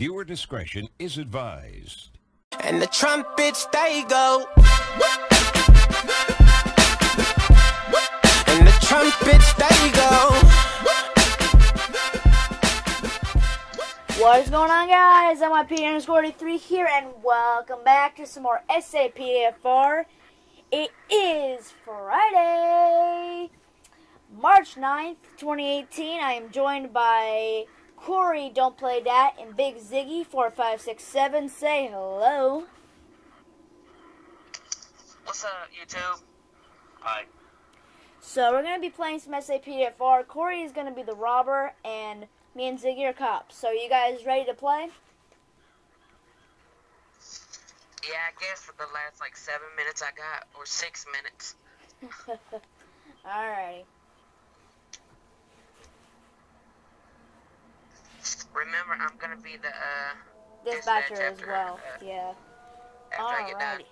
Viewer discretion is advised. And the trumpets they go. And the trumpets they go. What is going on, guys? I'm YP underscore 43 here, and welcome back to some more SAPDFR. It is Friday, March 9th, 2018. I am joined by Corey, Don't Play That, and Big Ziggy, 4567. Say hello. What's up, YouTube? Hi. So, we're going to be playing some SAPDFR. Corey is going to be the robber, and me and Ziggy are cops. So, you guys ready to play? Yeah, I guess for the last like seven minutes I got, or six minutes. Alrighty. Remember, I'm gonna be the uh. Dispatcher dispatch as well. uh, Yeah. After I get done. Alrighty.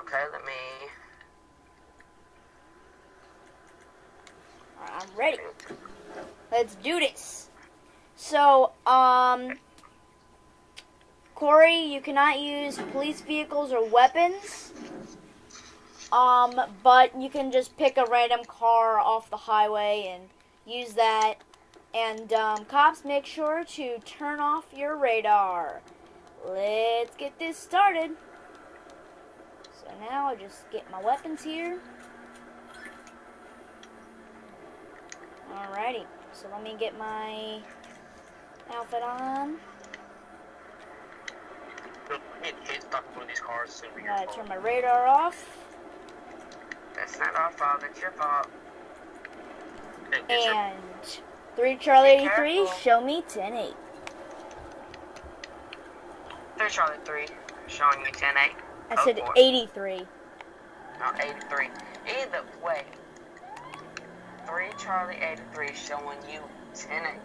Okay, let me. I'm ready. Let's do this. So, um, Corey, you cannot use police vehicles or weapons. Um, but you can just pick a random car off the highway and use that. And, um, cops, make sure to turn off your radar. Let's get this started. So now I just get my weapons here. Alrighty, so let me get my outfit on. Hit, hit, stop these cars. So Gotta turn my radar off. That's not our fault. That's your fault. Hey, get your- And 3 Charlie 83, show me 10 8. Three Charlie three, showing me ten eight. I said Oh, boy. 83. No, eighty three. Either way. Three Charlie eighty three, showing you ten eight.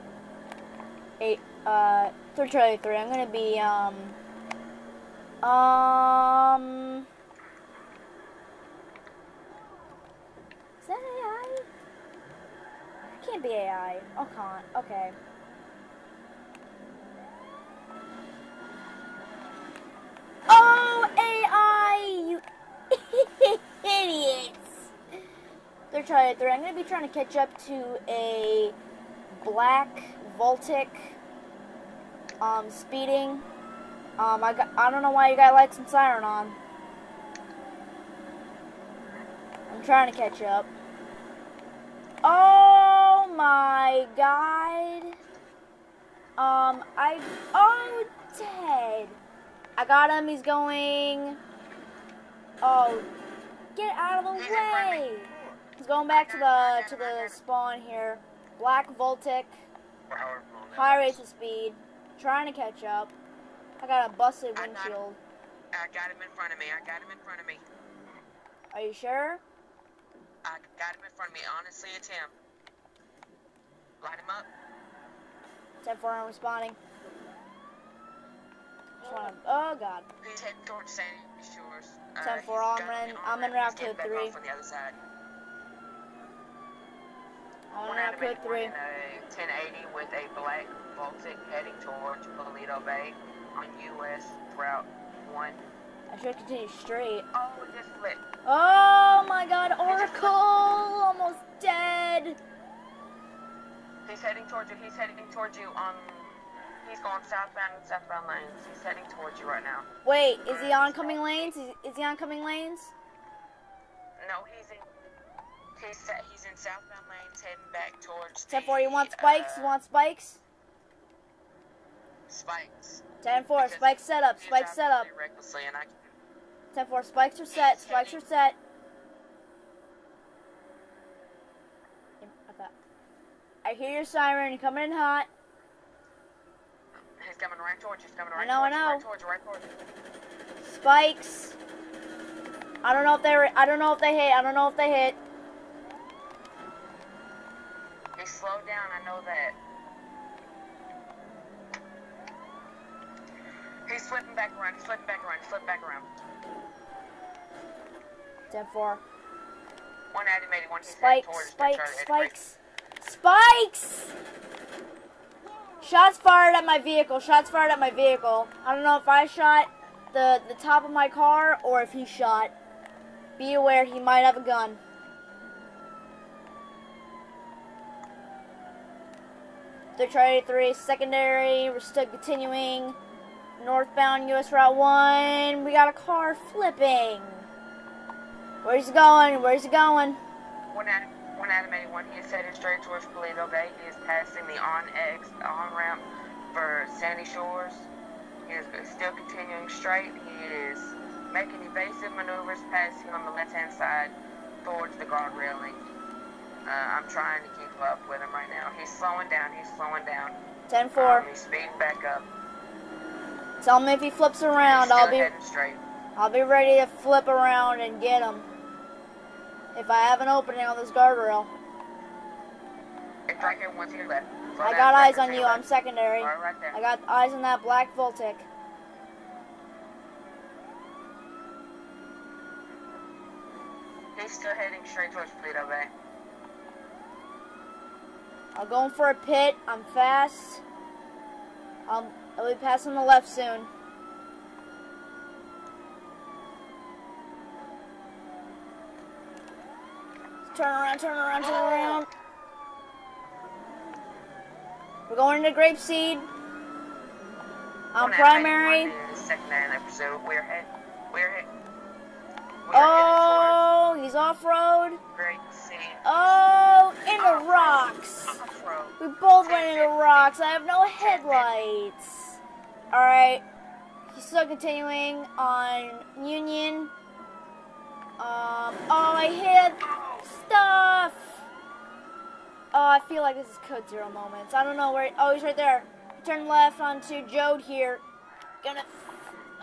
8, uh, 3 Charlie 83. I'm gonna be, um, um, is that AI? It can't be AI. Oh, can't. Okay. Oh, AI, you idiots. They're trying. They're. I'm gonna be trying to catch up to a black Voltic um, speeding. Um, I got, I don't know why you got lights and siren on. I'm trying to catch up. Oh my god. Um, I oh dead. I got him. He's going. Oh, get out of the He's in front of me. way. He's going back to the to the spawn here. Black Voltic. Or however long that High rates of speed, trying to catch up. I got a busted I got him. windshield. I got him in front of me. I got him in front of me. Are you sure? I got him in front of me. Honestly, it's him. Light him up. 10 4 I'm responding. Just oh god. He's heading towards Sandy Shores. Uh, 10-4, he's I'm got in- I'm in route code three. off on the other side. I'm out of code 3. 1080 with a black Voltic heading towards Paleto Bay on US Route 1. I should continue straight. Oh, it just lit. Oh my god, Oracle! Almost dead! He's heading towards you. He's heading towards you on. He's going southbound and southbound lanes. He's heading towards you right now. Wait, is he oncoming lanes? Is, is he oncoming lanes? No, he's in. He's he's in southbound lanes, heading back towards. 10 4, you want spikes? uh, You want spikes? spikes? 10 4, Because spikes set up, he's set up. Recklessly, and I. 10 4, spikes are set, spikes are set. I hear your siren, you're coming in hot. He's coming right towards you. He's coming I right know, I towards you. know. Right towards you. Right towards you. Spikes. I don't know if they were, I don't know if they hit. I don't know if they hit. He slowed down. I know that. He's flipping back around. He's flipping back around. He's flipping back around. 10 4. One 81. He's Spikes, spikes, spikes, spikes! Shots fired at my vehicle. Shots fired at my vehicle. I don't know if I shot the the top of my car or if he shot. Be aware, he might have a gun. Detroit 83, secondary. We're still continuing. Northbound US Route 1. We got a car flipping. Where's he going? Where's he going? One Adam, one Adam 81. He is headed straight towards Paleto Bay. He is passing the on X, on ramp for Sandy Shores. He is still continuing straight. He is making evasive maneuvers, passing on the left hand side towards the guard railing. Uh, I'm trying to keep up with him right now. He's slowing down. He's slowing down. 10 Um, 4. he's speeding back up. Tell me if he flips around. I'll be heading straight. I'll be ready to flip around and get him. If I have an opening on this guardrail. Right here, one to your left. Slow I got right eyes on you. I'm secondary. Right. I got eyes on that black Voltic. He's still heading straight towards Paleto Bay. I'm going for a pit. I'm fast. Um, I'll be passing the left soon. Turn around, turn around, turn around. We're going to Grapeseed. I'm One primary. 91 is Secondary in that pursuit. We're hit. We're hit. Oh, he's off road. headed towards Great Oh, into rocks. We both went into rocks. I have no headlights. Alright. He's still continuing on Union. Um, oh, I hit stuff. Oh, I feel like this is code zero moments. I don't know where. Oh, he's right there. Turn left onto Joad here. Gonna,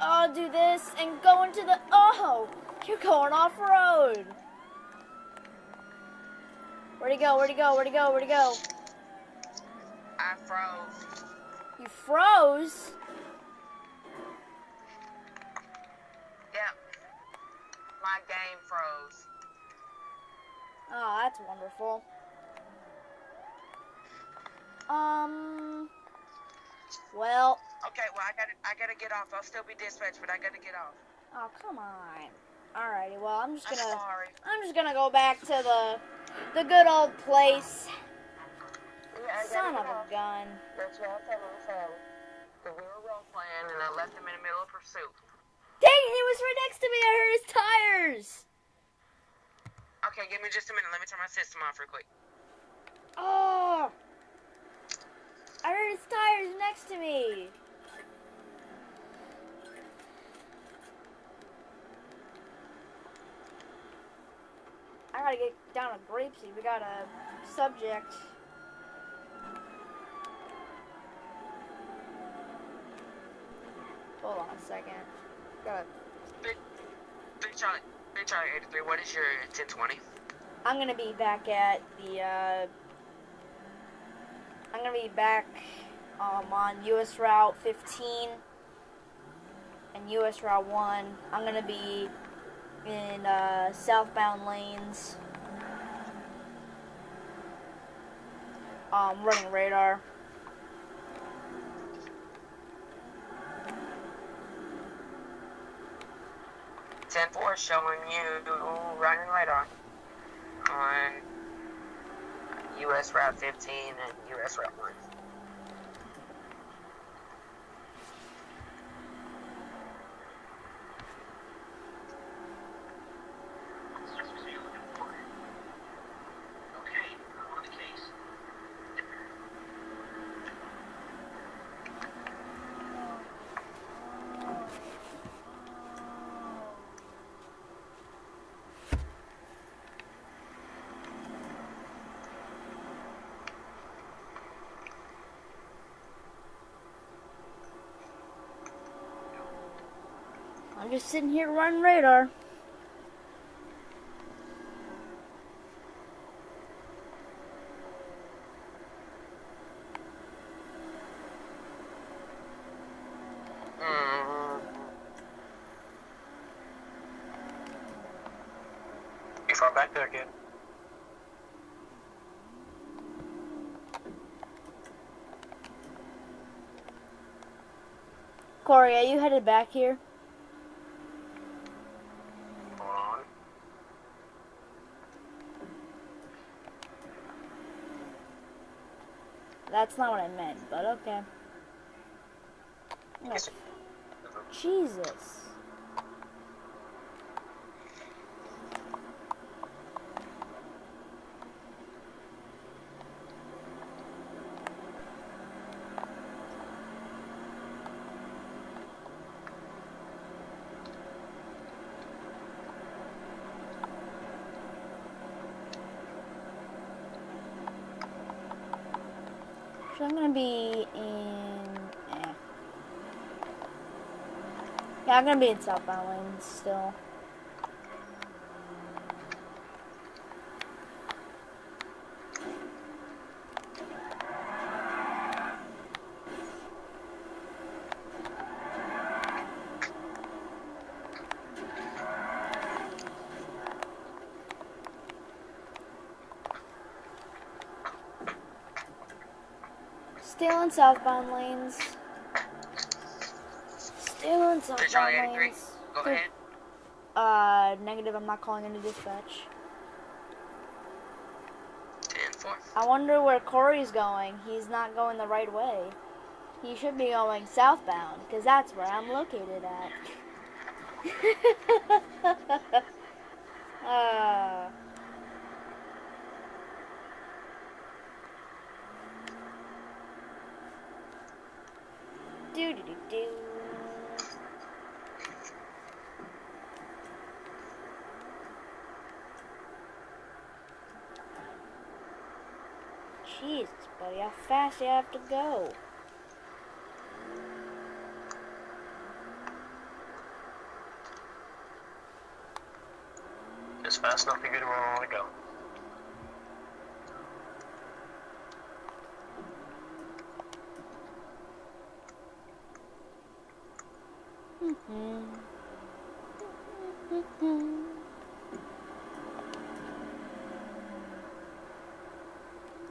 oh, do this and go into the. Oh, you're going off road. Where'd he go? Where'd he go? Where'd he go? Where'd he go? I froze. You froze. Yep. My game froze. Oh, that's wonderful. Um. Well. Okay, well I gotta I gotta get off. I'll still be dispatched, but I gotta get off. Oh, come on. Alrighty. Well, I'm just I'm gonna. sorry. I'm just gonna go back to the, the good old place. Yeah, Son of get a off. gun. That's what I told him. So, the we were role playing, and I left him in the middle of pursuit. Dang, he was right next to me. I heard his tires. Okay, give me just a minute. Let me turn my system off real quick. Oh. I heard his tires next to me. I gotta get down to Grapeseed. We got a subject. Hold on a second. Gotta, Big, Big Charlie, Big 83. What is your 1020? I'm gonna be back at the. Uh, I'm gonna be back um, on US Route 15 and US Route 1. I'm gonna be in uh, southbound lanes. Um, running radar. Ten four showing you running on on US Route 15 and US Route 1. just sitting here running radar. Too far back there, kid. Corey, are you headed back here? That's not what I meant, but okay. No. Jesus. Be in. Eh. Yeah, I'm gonna be in southbound lanes still. In southbound lanes. Still Charlie southbound 83, lanes. go Good. ahead. Uh, negative. I'm not calling into dispatch. 10 4. I wonder where Corey's going. He's not going the right way. He should be going southbound, because that's where I'm located at. uh, do do do do. Jesus, buddy, how fast you have to go? Just fast enough to get where I want to go.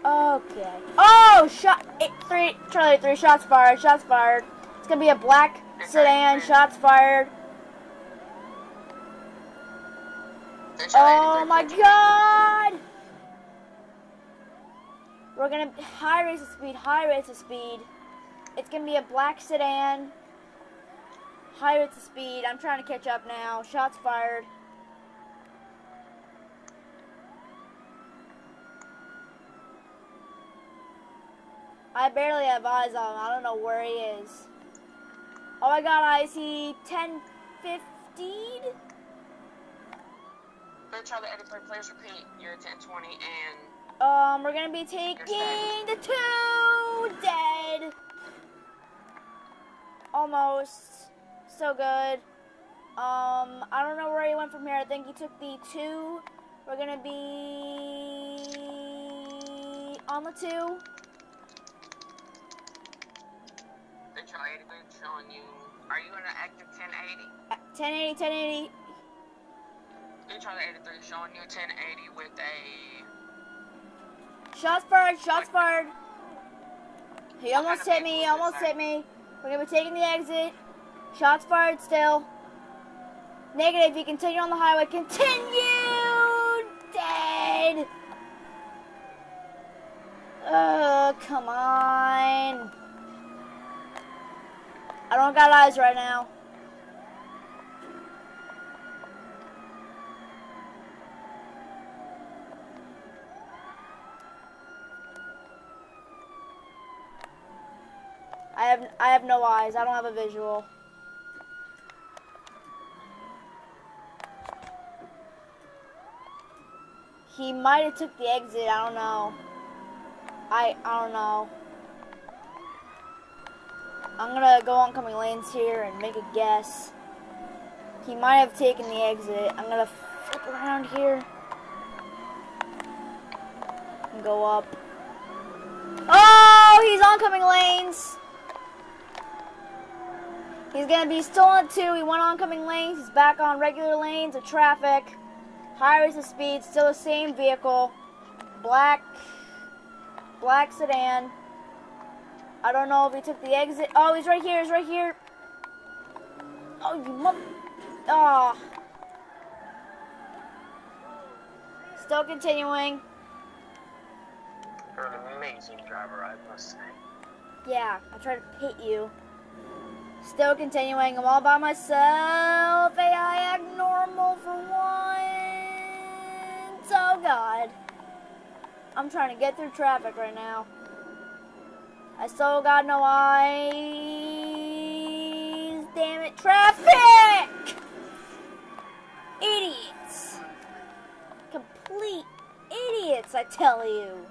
Okay. Oh, shot. Eight, three. Charlie, three shots fired. Shots fired. It's gonna be a black sedan. Shots fired. Oh my god! We're gonna high race of speed. High race of speed. It's gonna be a black sedan. High race of speed. I'm trying to catch up now. Shots fired. I barely have eyes on him. I don't know where he is. Oh my god, I see 10, 15? Good Charlie 83, please repeat. You're 1020 and Um, we're gonna be taking the two dead. Almost. So good. Um, I don't know where he went from here. I think he took the two. We're gonna be on the two. good Charlie 83 showing you. Are you in an active 1080? Uh, 1080, 1080. Good Charlie 83 showing you 1080 with a. Shots fired, shots fired. He almost hit me, almost hit me. We're gonna be taking the exit. Shots fired still. Negative, you continue on the highway. Continue! Dead! Uh, come on. I don't got eyes right now. I have I have no eyes. I don't have a visual. He might have took the exit. I don't know. I I don't know. I'm gonna go oncoming lanes here and make a guess. He might have taken the exit. I'm gonna flip around here and go up. Oh, he's oncoming lanes. He's gonna be stolen too. He went oncoming lanes. He's back on regular lanes of traffic. High race of speed. Still the same vehicle. Black, black sedan. I don't know if he took the exit. Oh, he's right here. He's right here. Oh, you mother. Oh. Still continuing. You're an amazing driver, I must say. Yeah, I tried to hit you. Still continuing. I'm all by myself. AI act normal for once. Oh, God. I'm trying to get through traffic right now. I still got no eyes. Damn it, traffic! Idiots. Complete idiots, I tell you.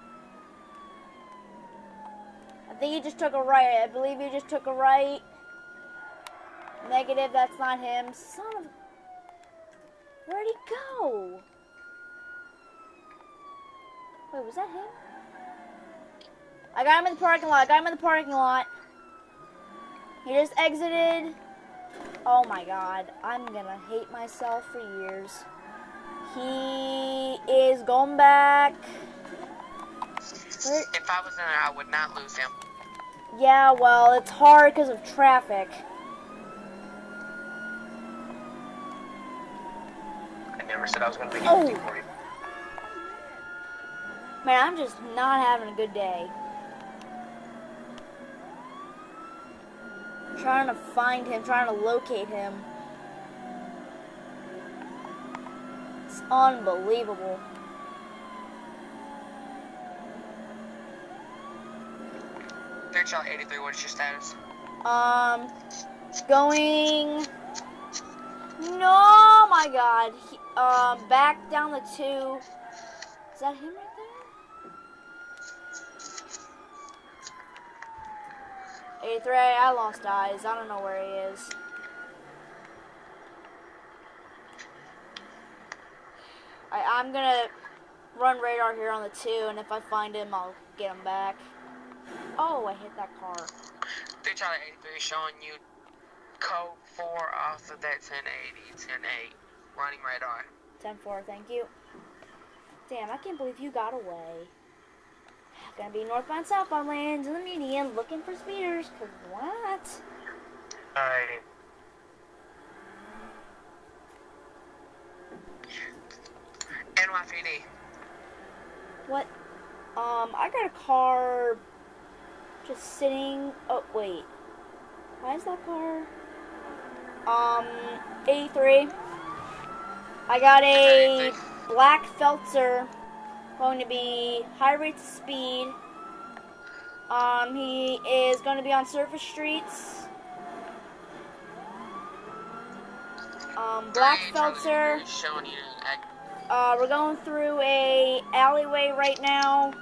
I think he just took a right. I believe he just took a right. Negative, that's not him. Son of... Where'd he go? Wait, was that him? I got him in the parking lot. I got him in the parking lot. He just exited. Oh my god. I'm gonna hate myself for years. He is going back. Where? If I was in there, I would not lose him. Yeah, well, it's hard because of traffic. I never said I was going to be Oh. for you. Man, I'm just not having a good day. Trying to find him, trying to locate him. It's unbelievable. Third shot 83, what is your status? Um, going. No, my God. He, um, back down the two. Is that him right there? Eighth I lost eyes. I don't know where he is. I, I'm gonna run radar here on the two, and if I find him, I'll get him back. Oh, I hit that car. Third shot 83 showing you code 4 off of that 1080, 10-8, running radar. 10-4, thank you. Damn, I can't believe you got away. Gonna be northbound, southbound lanes in the median looking for speeders, cause what? Alrighty. NYPD. What? Um, I got a car just sitting. Oh, wait. Why is that car? Um, 83. I got a black Feltzer. Going to be high rates of speed. Um, he is going to be on surface streets. Um, black Three, Charlie Feltzer. Andrews Showing you act- Uh, we're going through a alleyway right now.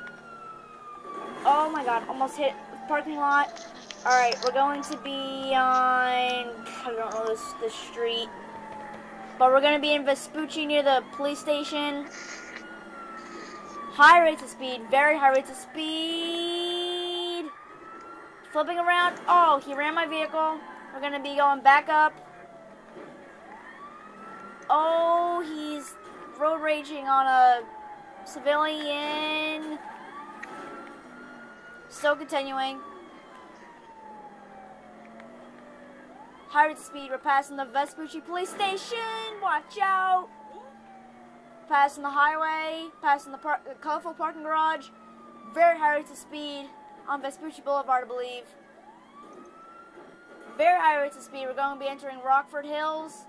Oh my god, almost hit the parking lot. Alright, we're going to be on, I don't know this, this street. But we're going to be in Vespucci near the police station. High rates of speed, very high rates of speed. Flipping around. Oh, he ran my vehicle. We're going to be going back up. Oh, he's road raging on a civilian. Still continuing. High rate of speed. We're passing the Vespucci police station. Watch out. Passing the highway. Passing the par- colorful parking garage. Very high rates of speed on Vespucci Boulevard, I believe. Very high rates of speed. We're going to be entering Rockford Hills.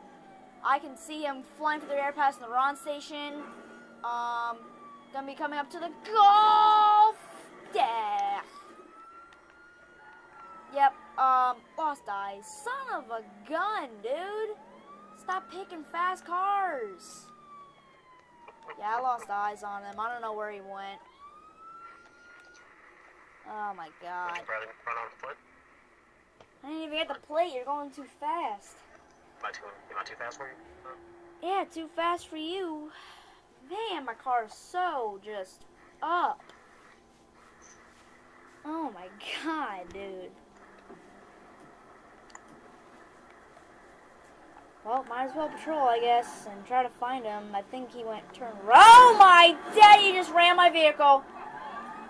I can see him flying through the air passing the Ron station. Um, gonna be coming up to the golf deck. Yep, um, lost eyes. Son of a gun, dude. Stop picking fast cars. Yeah, I lost eyes on him. I don't know where he went. Oh my god. Run on foot. I didn't even get the plate. You're going too fast. Am I too, am I too fast for you? Uh, Yeah, too fast for you. Man, my car is so just up. Oh my god, dude. Well, might as well patrol, I guess, and try to find him. I think he went turn. Oh my daddy! Just ran my vehicle.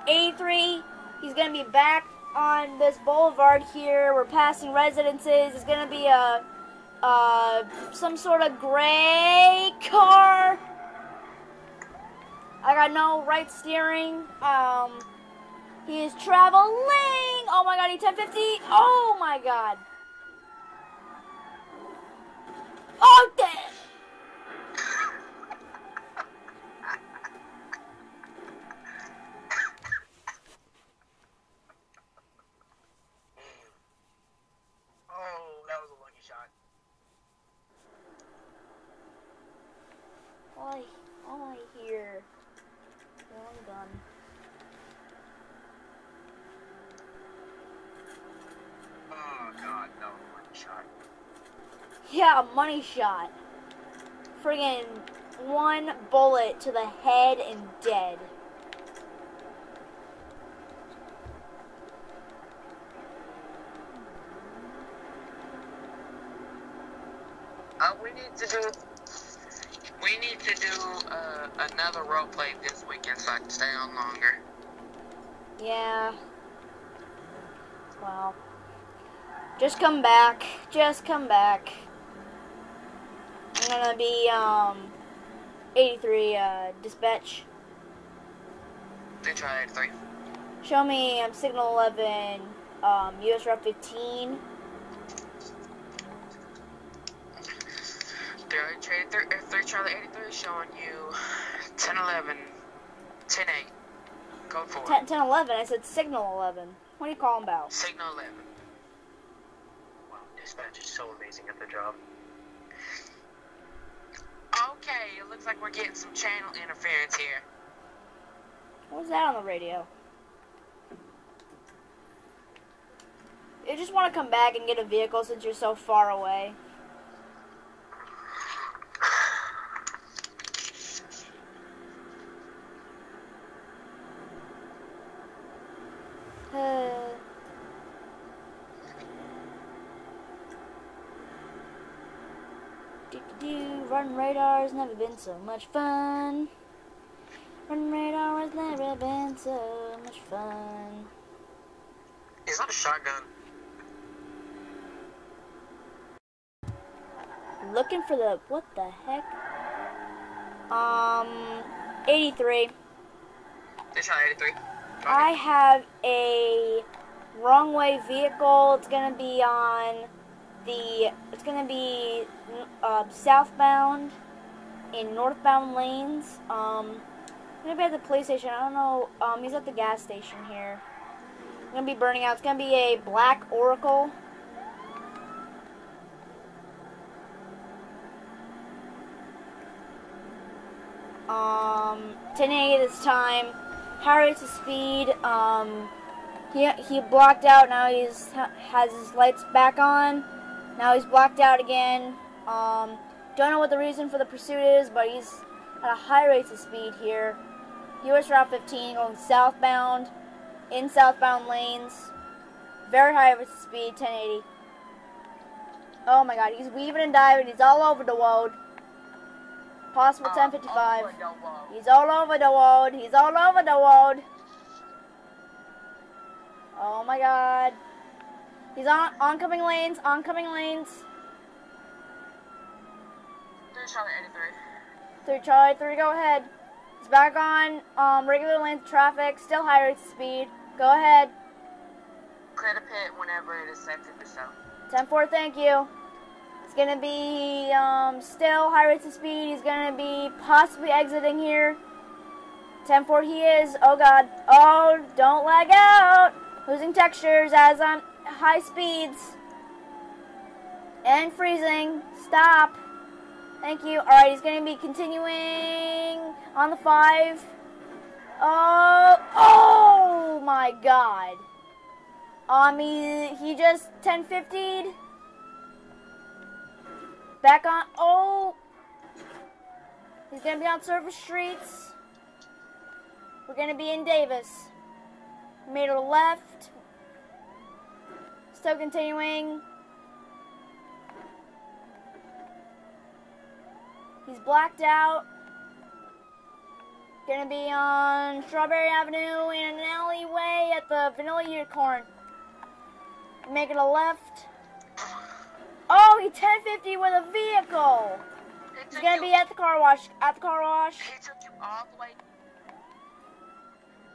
83. He's gonna be back on this boulevard here. We're passing residences. It's gonna be a uh, some sort of gray car. I got no right steering. Um, he is traveling. Oh my god, he 1050. Oh my god. Oh damn. Oh, that was a lucky shot. All I, all I hear. Wrong gun. Oh god, that was a lucky shot. Yeah, a money shot. Friggin' one bullet to the head and dead. Uh, we need to do. We need to do uh, another role play this weekend so I can stay on longer. Yeah. Well. Just come back. Just come back. I'm gonna be, um, 83, uh, dispatch. They try 83. Show me, um, signal 11, um, US Route 15. They're uh, three Charlie 83 showing you 10 11, 10 8, code 4, 10, 10 11, I said signal 11. What are you calling about? signal 11. Wow, dispatch is so amazing at their job. Okay, it looks like we're getting some channel interference here. What was that on the radio? You just want to come back and get a vehicle since you're so far away. Uh, do-do-do, Run radar has never been so much fun. Run radar has never been so much fun. Is that a shotgun? Looking for the what the heck? Um, 83. They Charlie 83. I have a wrong way vehicle. It's gonna be on the. It's gonna be uh, southbound in northbound lanes. Um, I'm gonna be at the police station. I don't know. Um, he's at the gas station here. I'm gonna be burning out. It's gonna be a black Oracle. Um, 1080 this time. Rates of speed. Um, he he blocked out. Now he's has his lights back on. Now he's blocked out again. Um, don't know what the reason for the pursuit is, but he's at a high rate of speed here. US Route 15 going southbound in southbound lanes. Very high rates of speed, 1080. Oh my god, he's weaving and diving. He's all over the road. Possible 1055. He's all over the road. He's all over the road. Oh my god. He's on oncoming lanes, oncoming lanes. Three Charlie 83. Three Charlie, three go ahead. He's back on um, regular lanes traffic, still high rates of speed. Go ahead. Clear the pit whenever it is safe to do so. 10 4, thank you. It's gonna be um, still high rates of speed. He's gonna be possibly exiting here. 10 4, he is. Oh god. Oh, don't lag out. Losing textures as on high speeds. And freezing. Stop. Thank you. Alright, he's gonna be continuing on the 5. Oh, oh my god. Um, he, he just 1050'd. Back on. Oh! He's gonna be on service streets. We're gonna be in Davis. Made a left. Still continuing. He's blacked out. Gonna be on Strawberry Avenue in an alleyway at the Vanilla Unicorn. Making a left. Oh, he 1050 with a vehicle. He's gonna be at the car wash. At the car wash, He took you all the way.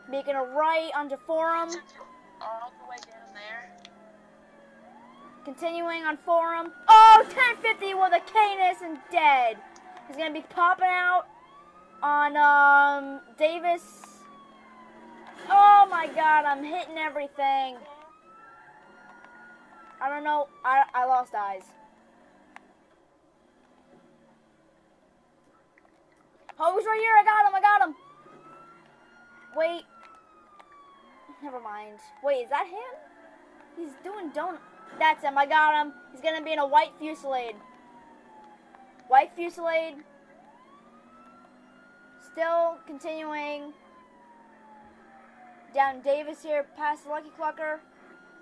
making a right onto Forum. He took you all the way down there. Continuing on Forum. Oh, 1050 with a Canis and dead. He's gonna be popping out on um Davis. Oh my God, I'm hitting everything. I don't know. I I lost eyes. Oh, he's right here. I got him. I got him. Wait. Never mind. Wait, is that him? He's doing donut. That's him. I got him. He's gonna be in a white fusilade. White fusilade. Still continuing down Davis here, past the Lucky Plucker.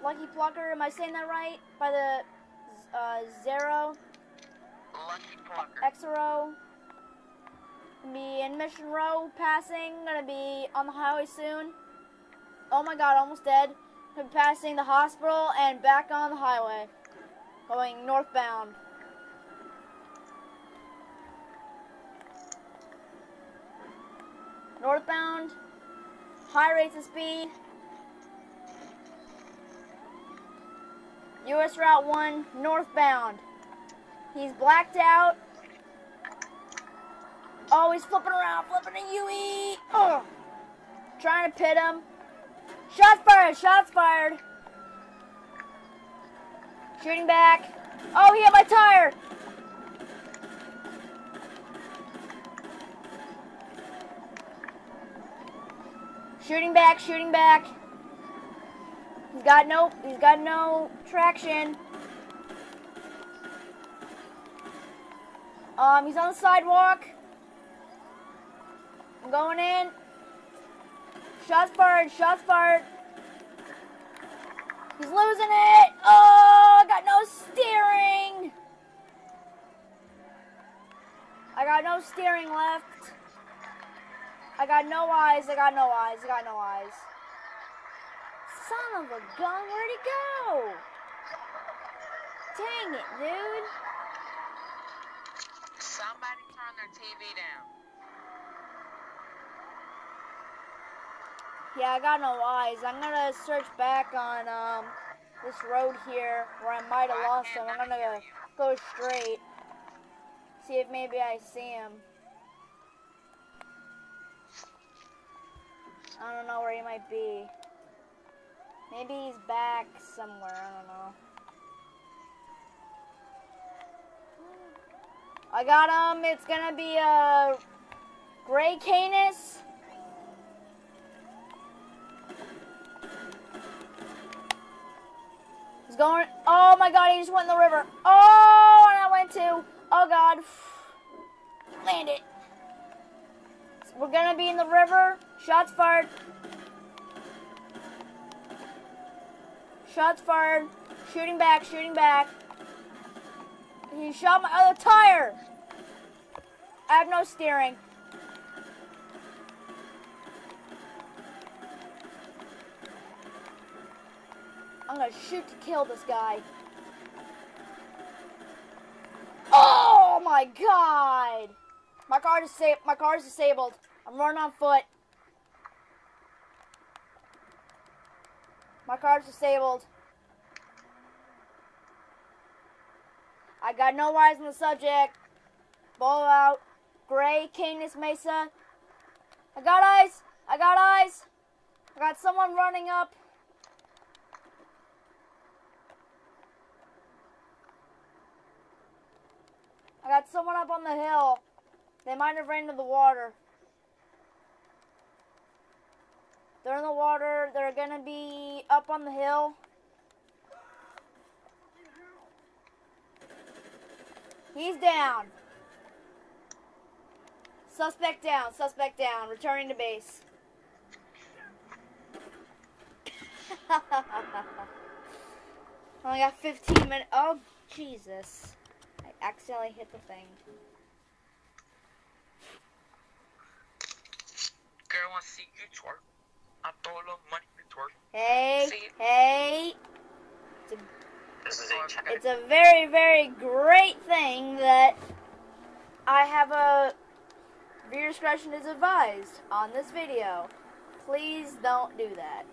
Lucky Plucker. Am I saying that right? By the uh, Zero Lucky Plucker. Xero. Be in Mission Row, passing. Gonna be on the highway soon. Oh my god, almost dead. Passing the hospital and back on the highway. Going northbound. Northbound. High rates of speed. US Route 1, northbound. He's blacked out. Oh, he's flipping around, flipping a UE. Oh, trying to pit him. Shots fired, shots fired. Shooting back. Oh, he hit my tire. Shooting back, shooting back. He's got no, he's got no traction. Um, he's on the sidewalk. I'm going in. Shots fired, shots fired. He's losing it. Oh, I got no steering. I got no steering left. I got no eyes. I got no eyes. I got no eyes. Son of a gun, where'd he go? Dang it, dude. Somebody turn their TV down. Yeah, I got no eyes. I'm gonna search back on um this road here where I might have lost him. I'm gonna go, go straight. See if maybe I see him. I don't know where he might be. Maybe he's back somewhere. I don't know. I got him. It's gonna be a gray canis. Going. Oh my god, he just went in the river. Oh, and I went too. Oh god. Land it. We're gonna be in the river. Shots fired. Shots fired. Shooting back, shooting back. He shot my other tire. I have no steering. I'm gonna shoot to kill this guy. Oh my god! My car is my car is disabled. I'm running on foot. My car's disabled. I got no eyes on the subject. Ball out. Gray, Canis Mesa. I got eyes. I got eyes. I got someone running up. I got someone up on the hill. They might have ran into the water. They're in the water. They're gonna be up on the hill. He's down. Suspect down. Suspect down. Returning to base. Only got 15 minutes. Oh, Jesus. Accidentally hit the thing. Girl wants to see you twerk. I throw a little money twerk. Hey, See? hey. It's a This is a. It's a very, very great thing that I have a viewer discretion is advised on this video. Please don't do that.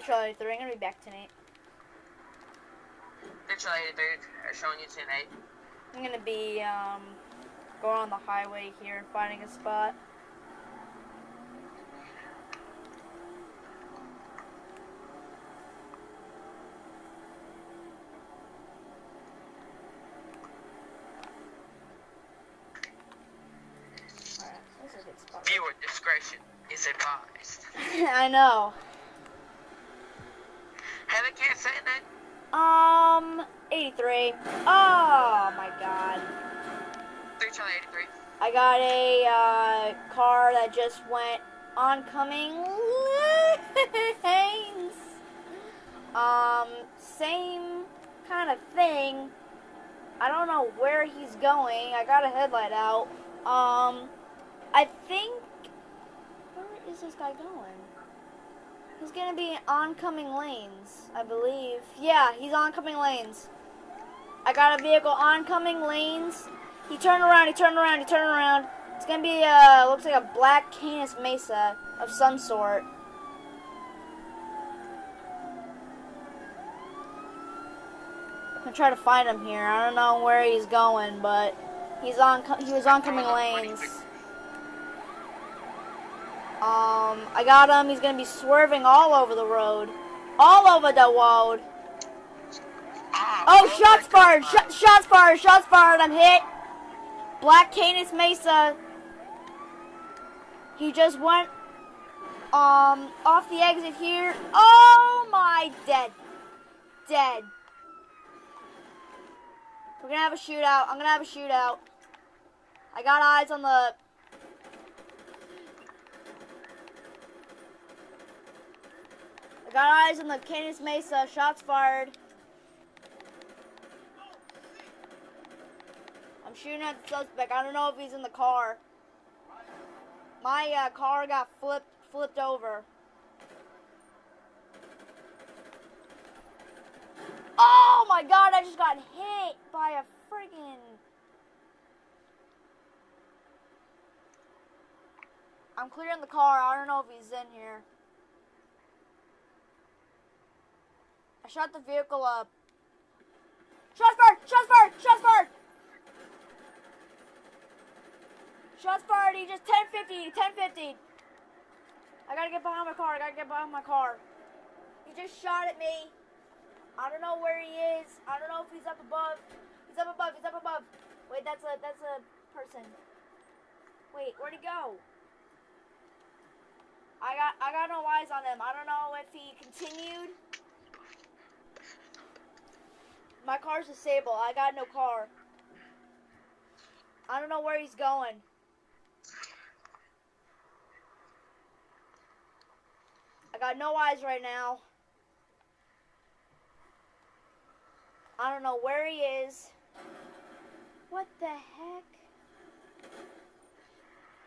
Charlie three. I'm gonna be back tonight. Lady, dude. I'm showing you tonight. I'm gonna be um going on the highway here and finding a spot. Alright, this is a good spot. Viewer discretion is advised. I know. Hey, they can't say that. Um, 83. Oh my god. Three Charlie 83. I got a uh, car that just went oncoming lanes. Um, same kind of thing. I don't know where he's going. I got a headlight out. Um, I think. Where is this guy going? He's gonna be oncoming lanes, I believe. Yeah, he's oncoming lanes. I got a vehicle oncoming lanes. He turned around, he turned around, he turned around. It's gonna be uh looks like a black Canis Mesa of some sort. I'm gonna try to find him here. I don't know where he's going, but he's on he was oncoming lanes. Um, I got him. He's gonna be swerving all over the road, all over the road. Oh, shots fired! Sh- shots fired! Shots fired! I'm hit. Black Canis Mesa. He just went um off the exit here. Oh my, dead, dead. We're gonna have a shootout. I'm gonna have a shootout. I got eyes on the. Got eyes on the Canis Mesa. Shots fired. I'm shooting at the suspect. I don't know if he's in the car. My uh, car got flipped flipped over. Oh my god, I just got hit by a friggin' I'm clearing the car. I don't know if he's in here. I shot the vehicle up. Shots fired! Shots fired! Shots fired! Shots fired. He just 1050. 1050. I gotta get behind my car. I gotta get behind my car. He just shot at me. I don't know where he is. I don't know if he's up above. He's up above. He's up above. Wait, that's a that's a person. Wait, where'd he go? I got I got no eyes on him. I don't know if he continued. My car's disabled. I got no car. I don't know where he's going. I got no eyes right now. I don't know where he is. What the heck?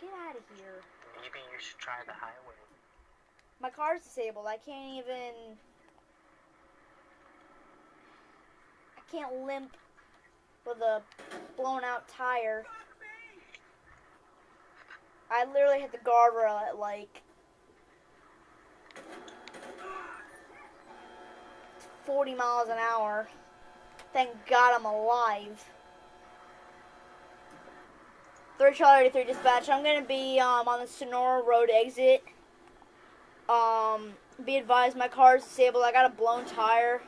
Get out of here. Maybe you should try the highway. My car's disabled. I can't even. I can't limp with a blown out tire. I literally hit the guardrail at like 40 miles an hour. Thank God I'm alive. 3 Charlie 33 dispatch. I'm gonna be um, on the Senora Road exit. Um, be advised, my car is disabled. I got a blown tire.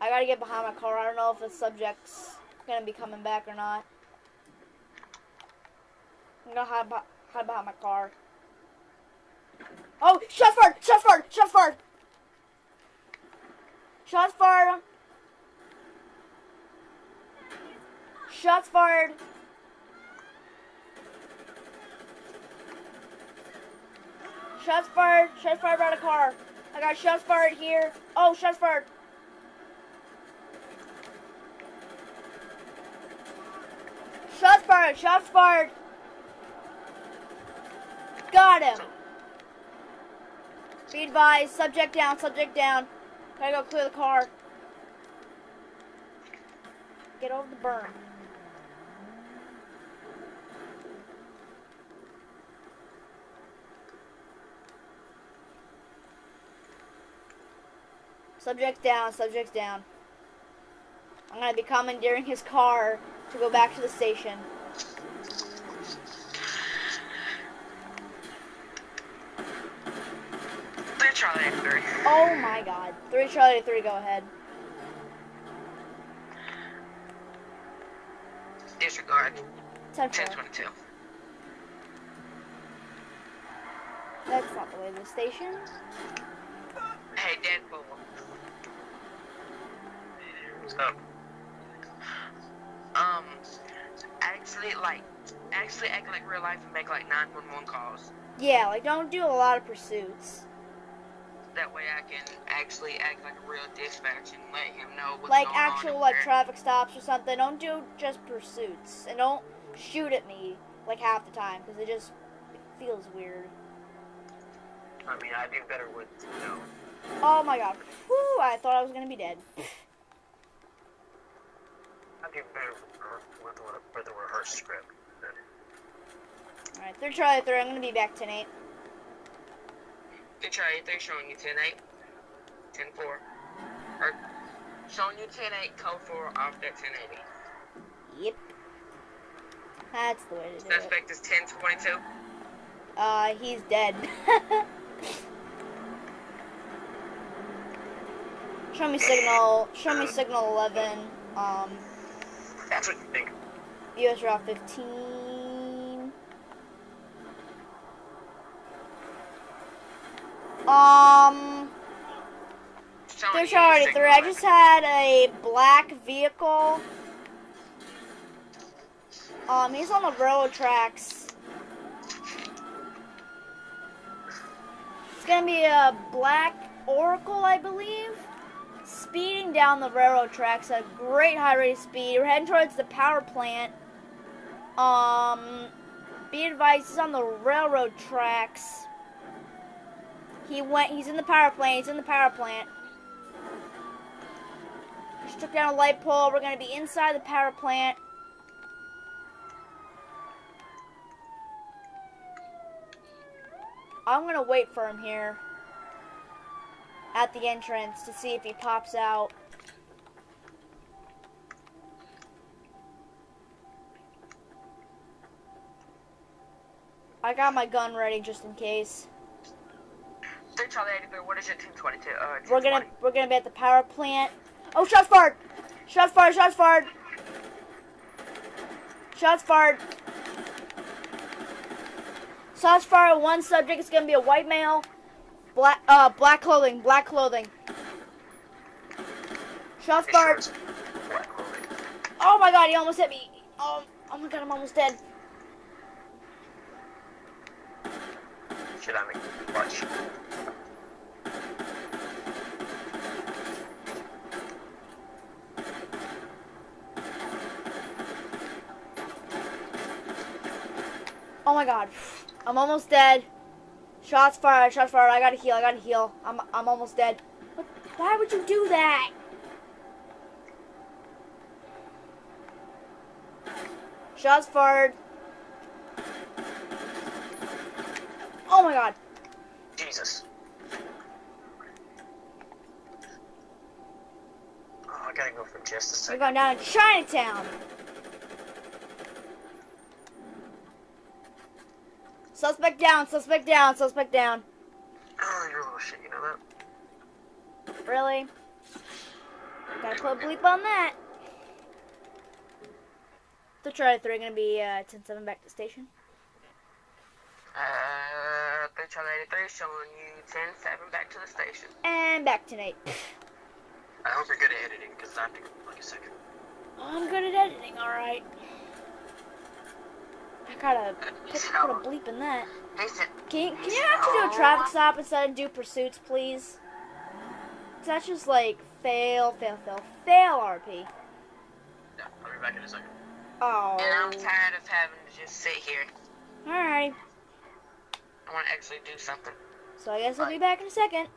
I gotta get behind my car. I don't know if the subject's gonna be coming back or not. I'm gonna hide, hide behind my car. Oh, shots fired! Shots fired! Shots fired! Shots fired! Shots fired! Shots fired! Shots fired by the car! I got shots fired here! Oh, shots fired! Shots fired! Shots fired! Got him. Be advised, subject down, subject down. Gotta go clear the car. Get over the berm. Subject down, subject down. I'm gonna be commandeering his car to go back to the station. Three Charlie three. Oh my god. Three Charlie, three, go ahead. Disregard. Ten Ten four. twenty two. That's not the way to the station. Hey, Deadpool. What's up? Um, actually, like, actually act like real life and make like nine one one calls. Yeah, like don't do a lot of pursuits. That way, I can actually act like a real dispatch and let him know what's Like actual like where- traffic stops or something. Don't do just pursuits. And don't shoot at me like half the time because it just it feels weird. I mean, I do better with, you know, Oh my god. Whew, I thought I was gonna be dead. I do better with, her- with, with, with rehearsed script. Alright, third Charlie three, I'm gonna be back tonight. Good try, they're showing you 10 8, 10 4. Or showing you 10 8, code 4 off that 1080. Yep. That's the way to do it. Suspect is 10 22. Uh, he's dead. show me signal. Show me signal 11. Um, That's what you think. US Route 15. Um, there's already three. I just had a black vehicle. Um, he's on the railroad tracks. It's gonna be a black Oracle, I believe, speeding down the railroad tracks at a great high rate of speed. We're heading towards the power plant. Um, be advised, he's on the railroad tracks. He went. He's in the power plant. He's in the power plant. Just took down a light pole. We're gonna be inside the power plant. I'm gonna wait for him here at the entrance to see if he pops out. I got my gun ready just in case. 3 Charlie 83, what is your 10 22? Uh, 10 We're gonna 20. we're gonna be at the power plant. Oh, shots fired! Shots fired! Shots fired! Shots fired! Shots fired. One subject is gonna be a white male. Black uh black clothing. Black clothing. Shots fired. shorts. Oh my god, he almost hit me. Oh, oh my god, I'm almost dead. Should I make watch? My god. I'm almost dead. Shots fired, shots fired. I gotta heal, I gotta heal. I'm I'm almost dead. What, why would you do that? Shots fired. Oh my god. Jesus. Oh, I gotta go for just a We're going down to Chinatown. Suspect down, suspect down, suspect down. Oh, you're a little shit, you know that? Really? Gotta put a bleep on that. The try three gonna be uh, 10-7 back to station. Uh, 3 Charlie 83, showing you 10 7 back to the station. And back tonight. I hope you're good at editing, because I have to go like a second. I'm good at editing, alright. I gotta put, put a bleep in that. Can you, can you actually do a traffic stop instead of do pursuits, please? That's just like fail, fail, fail, fail RP. Yeah, I'll be back in a second. Oh. and I'm tired of having to just sit here. Alright. I want to actually do something. So I guess I'll be back in a second.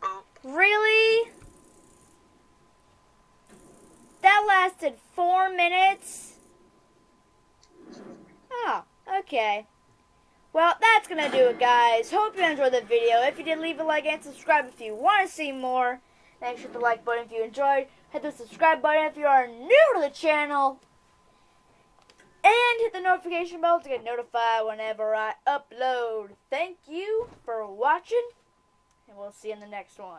Boop. Really? That lasted four minutes? Oh, okay. Well, that's gonna do it, guys. Hope you enjoyed the video. If you did, leave a like and subscribe if you want to see more. Make sure to like button if you enjoyed. Hit the subscribe button if you are new to the channel. And hit the notification bell to get notified whenever I upload. Thank you for watching, and we'll see you in the next one.